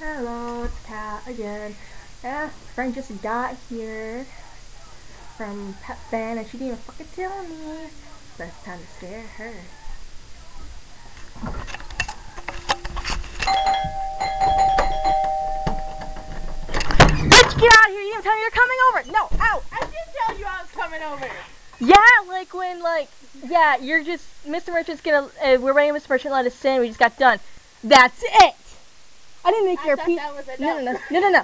Hello, it's Kat again. Yeah, friend just got here from Pet Band and she didn't even fucking tell me. So it's time to scare her. Bitch, get out of here! You didn't tell me you're coming over! No, out! I did tell you I was coming over. Yeah, like when, like, yeah, you're just, Mr. Merchant's gonna, uh, we're waiting Mr. Merchant let us in, we just got done. That's it! I didn't make I your thought pe- that was No, no, no, no, no, no.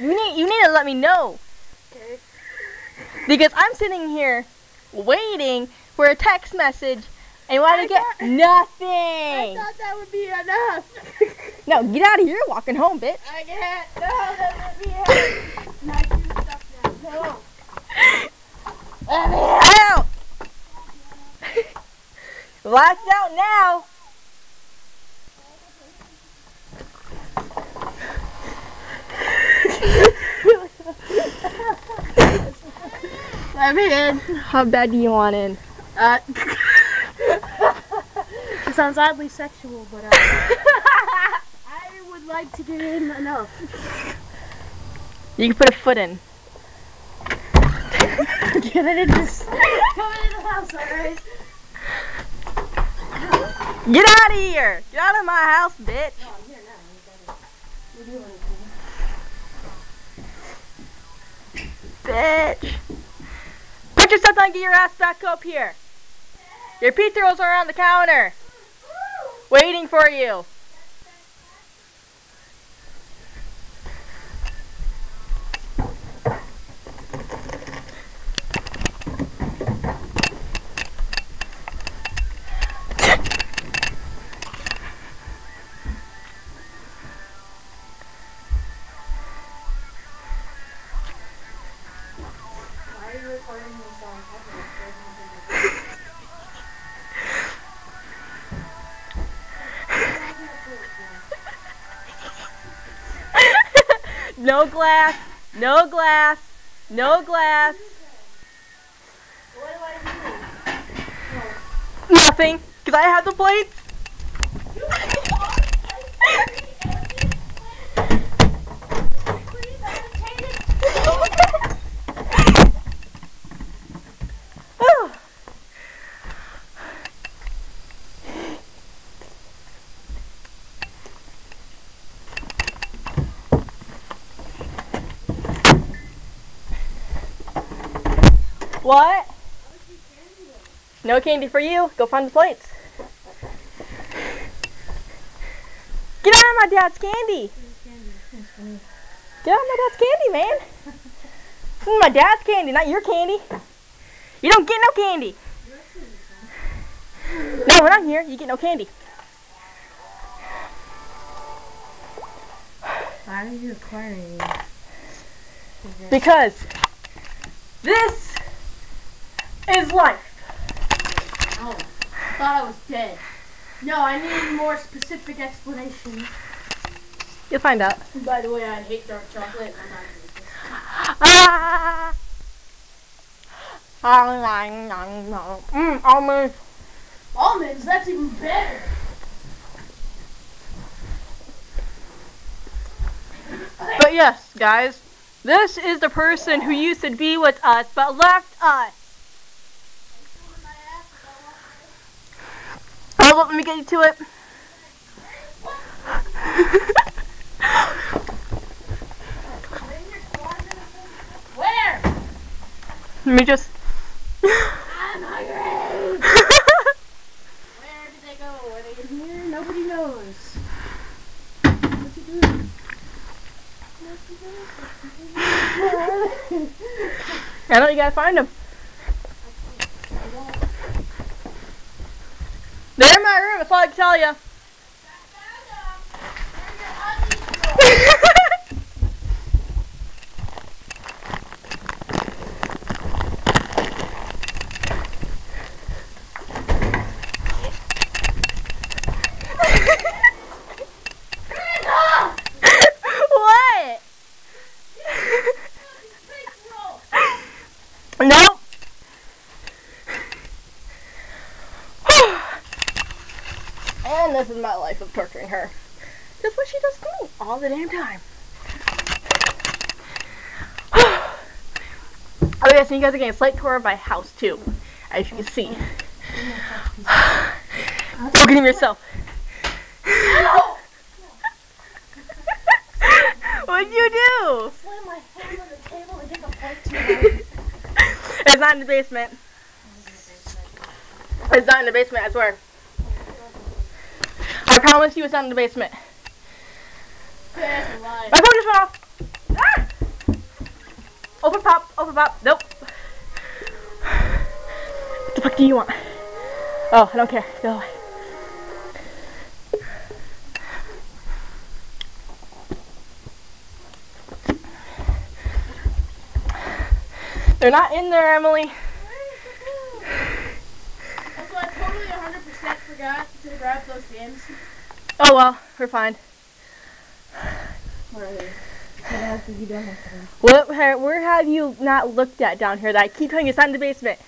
You need, you need to let me know. Okay. Because I'm sitting here waiting for a text message and what do I get? thought- I thought that would be enough. No, get out of here, walking home, bitch. I can't. No, that would be enough. Now you stuff now. No. Let me out! Locked out now! Let me in. How bad do you want in? Uh. it sounds oddly sexual, but uh, I would like to get in enough. You can put a foot in. Get it in this. Coming in the house, alright? Get out of here! Get out of my house, bitch! No, I'm here now. You gotta. You do anything. Bitch! Put your stuff down get your ass back up here! Your pizza rolls are on the counter! Waiting for you! No glass, no glass, no glass, What do I nothing, because I have the plates. Oh. What? No candy for you. Go find the plates. Get out of my dad's candy. Get out of my dad's candy, man. This is my dad's candy, not your candy. You don't get no candy. No, we're not here. You get no candy. Why are you acquiring Because this is life. Oh, I thought I was dead. No, I need more specific explanation. You'll find out. By the way, I hate dark chocolate. I'm not gonna eat this. Ah! Mm, almond. Almonds, that's even better. But yes, guys, this is the person who used to be with us but left us. Let me get you to it. Where? Let me just. I'm hungry. Where did they go? Are they in here? Nobody knows. What's he doing? What's he doing? Where are they? I know you gotta find them. All I tell you. what? Nope. and this is my life of torturing her. That's what she does to me all the damn time. Oh, okay, so you guys are getting a slight tour of my house too, as you can see. Look at him yourself. What'd you do? Slam my hand on the table and plate too It's not in the basement. It's not in the basement, I swear. Promise you it's not in the basement. My phone just went off. Ah! Open pop, open pop. Nope. What the fuck do you want? Oh, I don't care. Go away. They're not in there, Emily. Also, I totally 100% forgot to grab those games. Oh well, we're fine. What else have you done with? What, where, have you not looked at down here that I keep telling you it's not in the basement?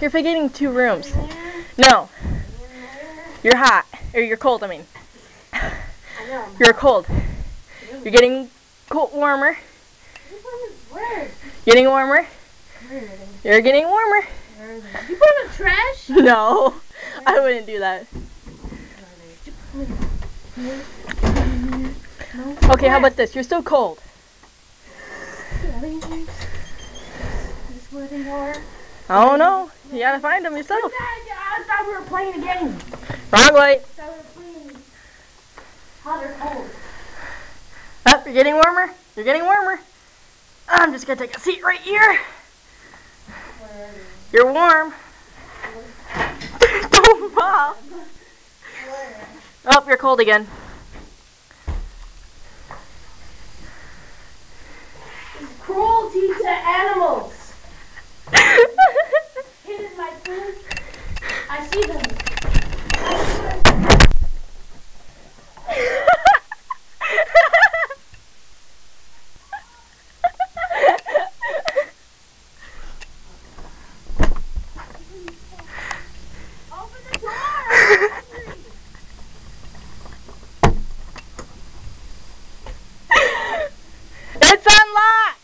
You're forgetting two rooms. No, you're hot. Or you're cold, I mean. I know. You're cold. You're getting cold, warmer. Getting warmer. Where are they? You're getting warmer. Where are they? You put in the trash? No, I wouldn't do that. Okay, how about this? You're still cold. I don't know. You gotta find them yourself. I thought we were playing a game. Wrong way. I thought we hot or cold. Up, you're getting warmer. You're getting warmer. I'm just gonna take a seat right here. Where are they? You're warm. Don't fall. Oh, you're cold again. It's Cruelty to animals. Hidden my food. I see them. I see them. Open the door. it's unlocked.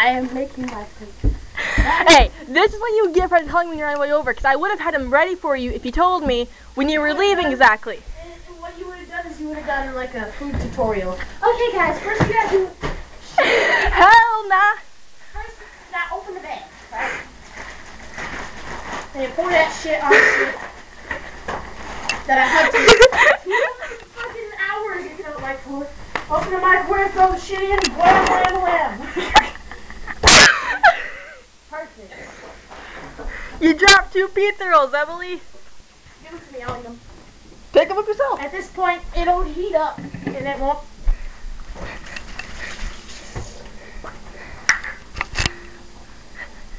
I am making my food. Hey, this is what you get for telling me you're on your way over. Because I would have had them ready for you if you told me when you were leaving exactly. And what you would have done is you would have done like a food tutorial. Okay, guys, first you gotta do. Hell nah. First, now open the bag, right? And you pour that shit on the shit that I had to. Two fucking hours, you know, like for. Open the microwave, throw the shit in, wham, wham, wham. Perfect. You dropped two pizza rolls, Emily. Give it to me, I'll eat 'em. Pick them up yourself. At this point, it'll heat up, and it won't.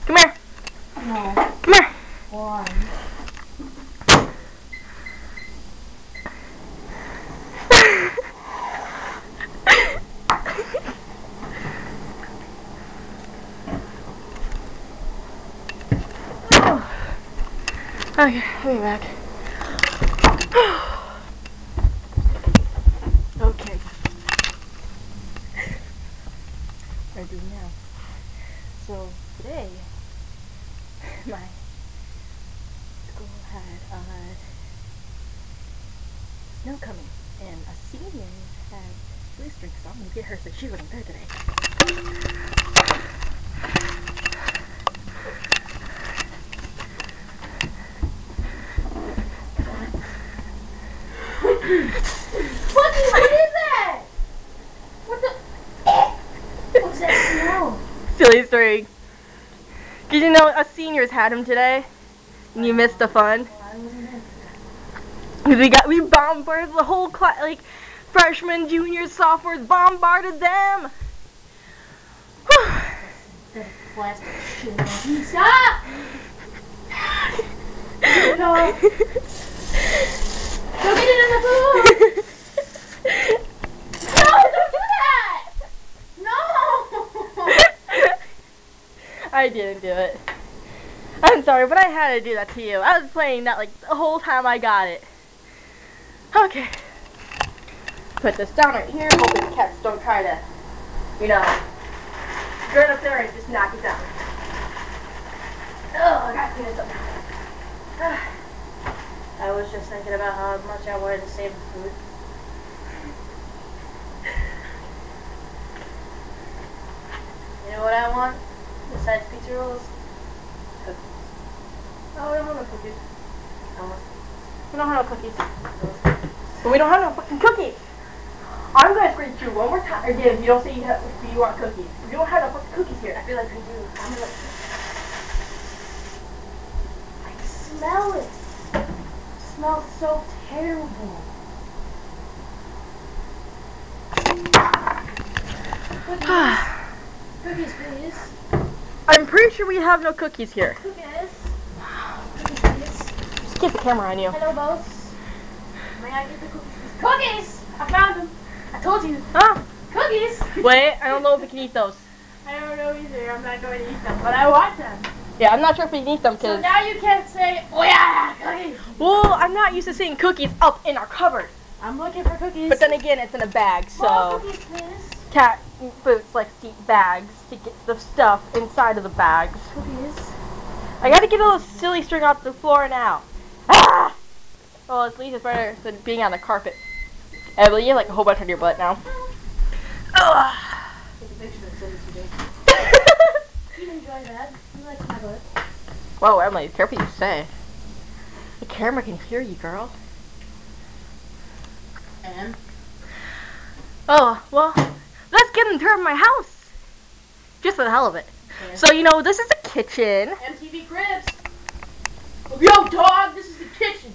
Come here. No. Come here. One. Okay, I'll be back. okay. Ready now. So today, my school had uh, snow coming, and a senior had fleece drinks, so I'm gonna get her so she wasn't there today. Fucking, what is that? What the? What's that smell? Silly story. Did you know us seniors had him today? And you missed the fun? I wasn't in. Because we got, we bombarded the whole class, like, freshmen, juniors, sophomores, bombarded them. That plastic shit. Stop! No. Go get it in the food! No, don't do that! No! I didn't do it. I'm sorry, but I had to do that to you. I was playing that like the whole time I got it. Okay. Put this down right here. Hope the cats don't try to, you know, get up there and just knock it down. Oh, I gotta clean this up. I was just thinking about how much I wanted to save the food. You know what I want? Besides pizza rolls? Cookies. Oh, we don't have no cookies. We don't have no cookies. But we don't have no fucking cookies. I'm gonna scream you one more time again if you don't say you, have, you want cookies. We don't have no fucking cookies here, I feel like we do. I'm gonna. I can smell it. it smells so terrible. Cookies. Cookies, please. I'm pretty sure we have no cookies here. Cookies. Cookies, please. Just get the camera on you. Hello, boss. May I get the cookies? Cookies! I found them. I told you. Huh? Cookies! Wait, I don't know if we can eat those. I don't know either. I'm not going to eat them, but I want them. Yeah, I'm not sure if we can eat them So now you can't say, oh yeah, cookies. Well, I'm not used to seeing cookies up in our cupboard. I'm looking for cookies. But then again, it's in a bag, so cookies, please. cat boots like to eat bags to get the stuff inside of the bags. Cookies. I gotta get all this silly string off the floor now. Well, at least it's better than being on the carpet. Emily, you have like a whole bunch on your butt now. Ugh. Take a picture and send it to me. You enjoy that. You like my butt. Whoa, Emily, careful what you say. The camera can hear you, girl. And? Oh, well, let's get into my house. Just for the hell of it. So, you know, this is the kitchen. MTV Cribs. Yo, dog, this is kitchen.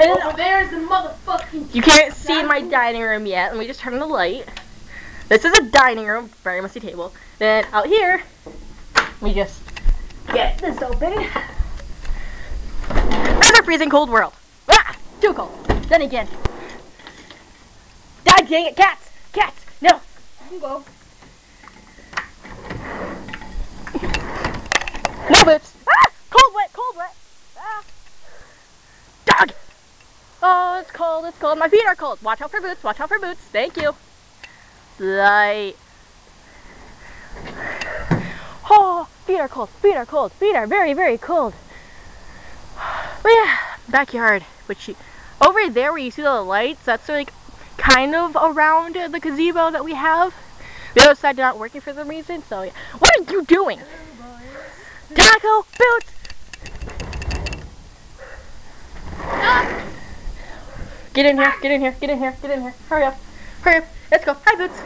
And Over there is the motherfucking you can't see my dining room yet. Let me just turn on the light. This is a dining room, very messy table. Then out here, we just get this open. That's a freezing cold world. Ah, too cold. Then again. God dang it, cats! Cats! No! Go. No boots! Ah! Cold wet, cold wet! Ah! Dog! It's cold, it's cold. My feet are cold. Watch out for boots, watch out for boots. Thank you. Light. Oh, feet are cold, feet are cold, feet are very, very cold. But yeah, backyard. Which you, over there where you see the lights, that's like kind of around the gazebo that we have. The other side not working for some reason, so yeah. What are you doing? Taco, boots! Get in here, get in here, get in here, get in here. Hurry up, hurry up. Let's go. Hi, Boots.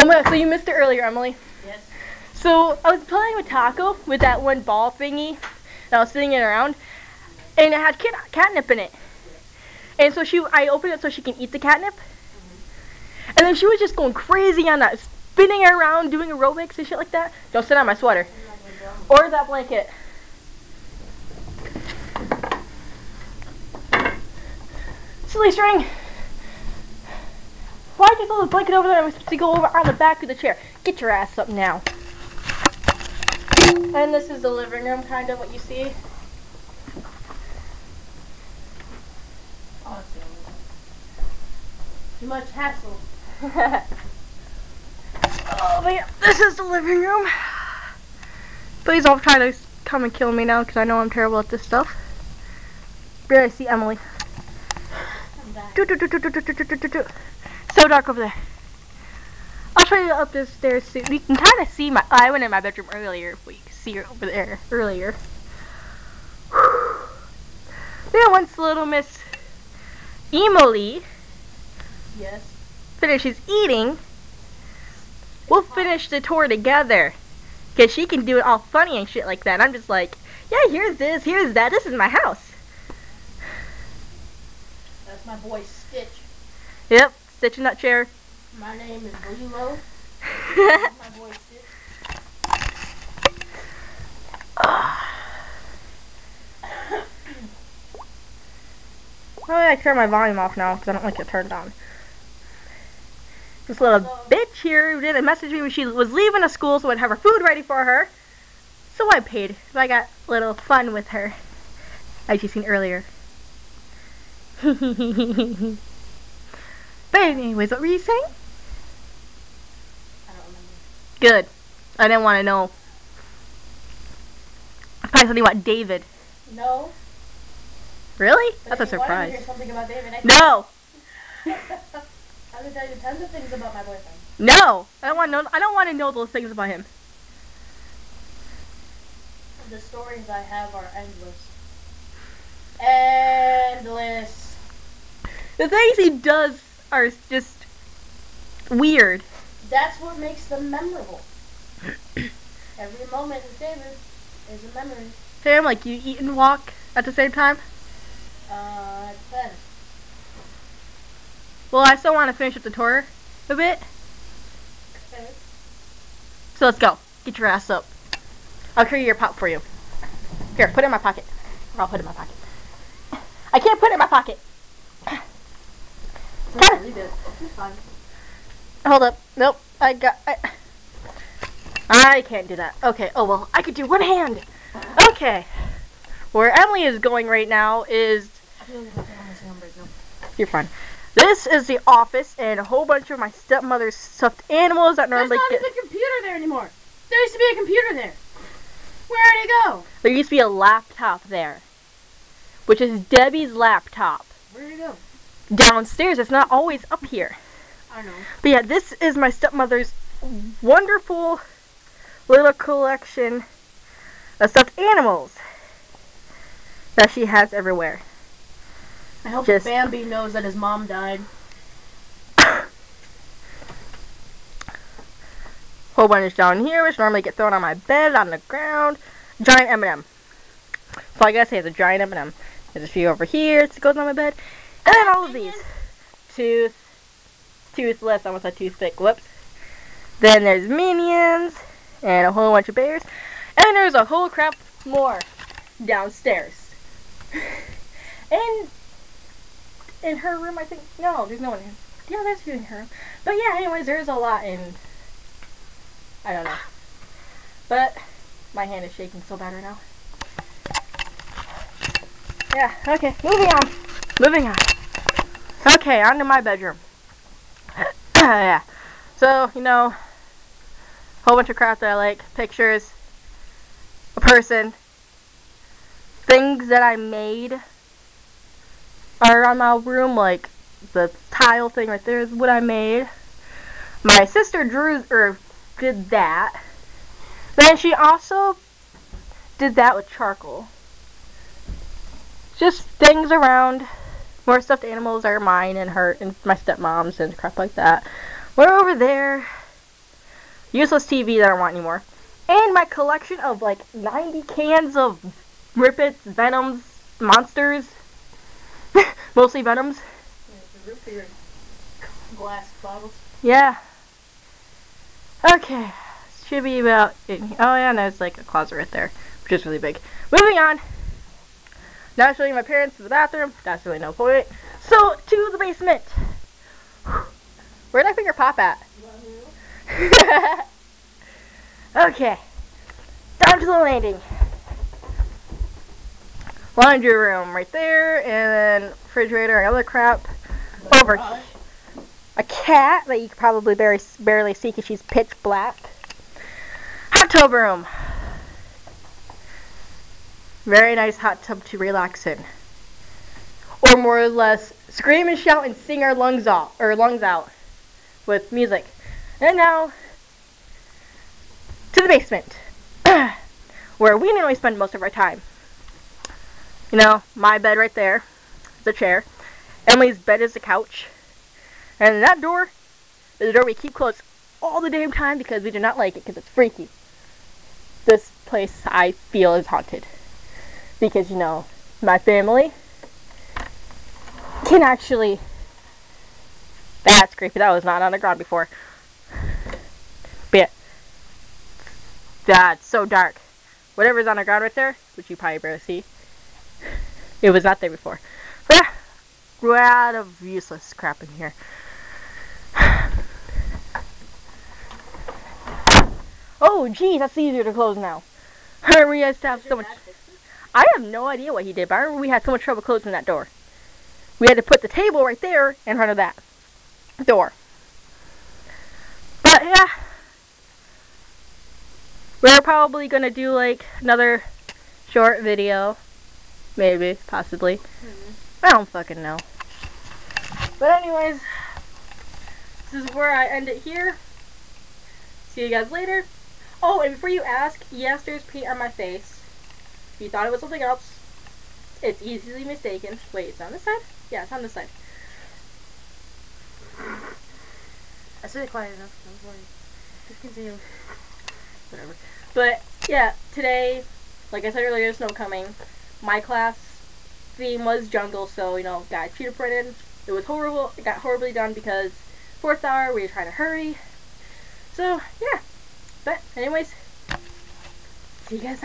Oh my god, so you missed it earlier, Emily. Yes. So I was playing with Taco with that one ball thingy that I was sitting it around, and it had cat- catnip in it. And so she, I opened it so she can eat the catnip, mm-hmm. and then she was just going crazy on that, spinning around, doing aerobics and shit like that. Don't sit on my sweater or that blanket. Silly string. Why did you throw the blanket over there? I'm supposed to go over on the back of the chair. Get your ass up now. And this is the living room, kind of what you see. Awesome. Too much hassle. oh, but yeah, this is the living room. Please don't try to come and kill me now, because I know I'm terrible at this stuff. Barely see Emily. Do, do, do, do, do, do, do, do, do, do. So dark over there. I'll show you up the stairs soon. You can kind of see my. I went in my bedroom earlier. But you can see her over there earlier. Then once little Miss Emily Yes. finishes eating, we'll finish the tour together. Cause she can do it all funny and shit like that. I'm just like, yeah, here's this, here's that. This is my house. That's my boy Stitch. Yep, stitch in that chair. My name is Lilo. My boy Stitch. Oh, I turn my volume off now because I don't like it turned on. This little bitch here didn't message me when she was leaving a school so I'd have her food ready for her. So I paid. So I got a little fun with her. As you seen earlier. But anyways, what were you saying? I don't remember. Good. I didn't want to know. Probably something about David. No. Really? but That's a if you to hear surprise. something about David, No! I can tell you tons of things about my boyfriend. No! I don't want to know. I don't want to know those things about him. The stories I have are endless. Endless. The things he does are just weird. That's what makes them memorable. Every moment with David is a memory. Him, like you eat and walk at the same time. Uh, it depends. Well, I still want to finish up the tour a bit. Okay. So let's go. Get your ass up. I'll carry your pop for you. Here, put it in my pocket. Or I'll put it in my pocket. I can't put it in my pocket. No, leave it. It's fine. Hold up. Nope. I got. I, I can't do that. Okay. Oh well. I could do one hand. Okay. Where Emily is going right now is. I feel like I can almost remember it. No. You're fine. This is the office and a whole bunch of my stepmother's stuffed animals that There's normally not get. a computer there anymore. There used to be a computer there. Where did it go? There used to be a laptop there, which is Debbie's laptop Where did it go? Downstairs. It's not always up here. I know. But yeah, this is my stepmother's wonderful little collection of stuffed animals that she has everywhere. I hope Just- Bambi knows that his mom died. Whole bunch down here, which normally get thrown on my bed, on the ground. Giant M&M. So I guess he has a giant M&M. There's a few over here. It goes on my bed. And all of these. Tooth. Toothless. I almost said toothpick. Whoops. Then there's Minions. And a whole bunch of bears. And there's a whole crap more downstairs. and in her room, I think. No, there's no one in. Yeah, there's few in her room. But yeah, anyways, there's a lot in. I don't know. But my hand is shaking so bad right now. Yeah, okay, moving on. Moving on. Okay, on to my bedroom. yeah. So, you know, whole bunch of crap that I like. Pictures, a person, things that I made are on my room, like the tile thing right there is what I made. My sister drew or did that. Then she also did that with charcoal. Just things around. More stuffed animals are mine and her and my stepmom's and crap like that. We're over there. Useless TV that I don't want anymore. And my collection of like 90 cans of Rip Its, Venoms, Monsters. Mostly Venoms. Yeah, glass bottles. Yeah. Okay. Should be about. Oh yeah, and there's like a closet right there, which is really big. Moving on. Now showing my parents to the bathroom. That's really no point. So to the basement. Where'd I your pop at? okay. Down to the landing. Laundry room right there, and then refrigerator and other crap over a cat that you could probably barely, barely see because she's pitch black. Hot tub room. Very nice hot tub to relax in. Or more or less scream and shout and sing our lungs out or lungs out with music. And now to the basement. where we normally spend most of our time. You know, my bed right there, the chair. Emily's bed is the couch. And that door is a door we keep closed all the damn time because we do not like it because it's freaky. This place I feel is haunted. Because, you know, my family can actually. That's creepy. That was not on the ground before. But yeah. That's so dark. Whatever's on the ground right there, which you probably barely see, it was not there before. We're out of useless crap in here. Oh, geez, that's easier to close now. had to have so much. I have no idea what he did, but I remember we had so much trouble closing that door. We had to put the table right there in front of that door. But yeah, we're probably gonna do like another short video, maybe, possibly. Mm-hmm. I don't fucking know. But anyways, this is where I end it here. See you guys later. Oh, and before you ask, yes, there's paint on my face. If you thought it was something else, it's easily mistaken. Wait, it's on this side? Yeah, it's on this side. I said it quiet enough. I was worry. Just continue. Whatever. But, yeah, today, like I said earlier, there's snow coming. My class theme was jungle, so, you know, got cheetah printed. It was horrible. It got horribly done because fourth hour, we were trying to hurry. So, yeah. But, anyways, see you guys next